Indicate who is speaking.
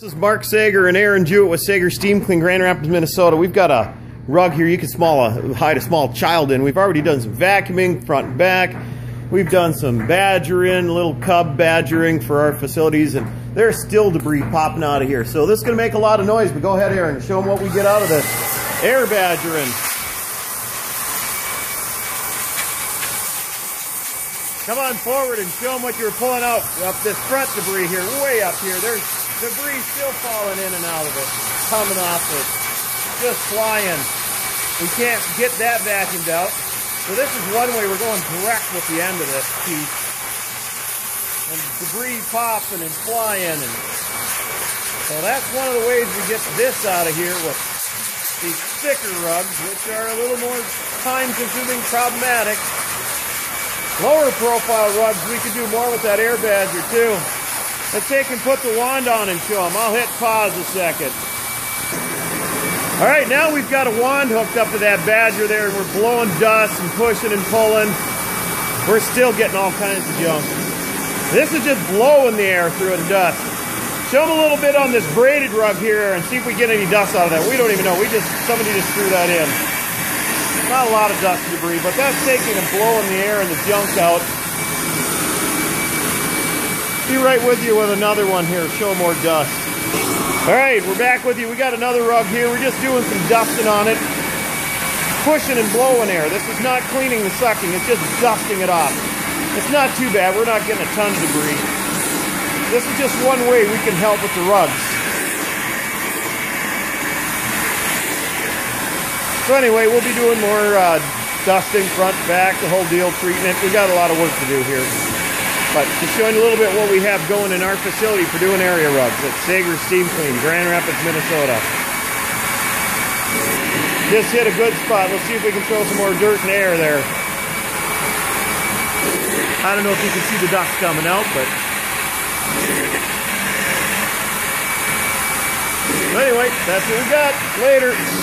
Speaker 1: This is Mark Saiger and Aaron Jewett with Saiger Steam Clean, Grand Rapids, Minnesota. We've got a rug here you can small, uh, hide a small child in. We've already done some vacuuming, front and back. We've done some badgering, little cub badgering for our facilities, and there's still debris popping out of here. So this is going to make a lot of noise, but go ahead, Aaron, show them what we get out of this. Air badgering. Come on forward and show them what you're pulling out up this front debris here, way up here. There's debris still falling in and out of it, coming off it, just flying. We can't get that vacuumed out. So this is one way we're going direct with the end of this piece. And debris popping and flying. And so that's one of the ways we get this out of here with these thicker rugs, which are a little more time consuming, problematic. Lower profile rugs, we could do more with that air badger too. Let's take and put the wand on and show them. I'll hit pause a second. All right, now we've got a wand hooked up to that badger there and we're blowing dust and pushing and pulling. We're still getting all kinds of junk. This is just blowing the air through and dust. Show them a little bit on this braided rug here and see if we get any dust out of that. We don't even know. We just, somebody just threw that in. Not a lot of dust debris, but that's taking and blowing the air and the junk out. Be right with you with another one here. Show more dust. All right, we're back with you. We got another rug here. We're just doing some dusting on it. Pushing and blowing air. This is not cleaning the sucking. It's just dusting it off. It's not too bad. We're not getting a ton of debris. This is just one way we can help with the rugs. So anyway, we'll be doing more uh, dusting, front, back, the whole deal, treatment. We got a lot of work to do here. But just showing you a little bit what we have going in our facility for doing area rugs at Saiger Steam Clean, Grand Rapids, Minnesota. Just hit a good spot. Let's see if we can throw some more dirt and air there. I don't know if you can see the dust coming out, but... Anyway, that's what we got. Later.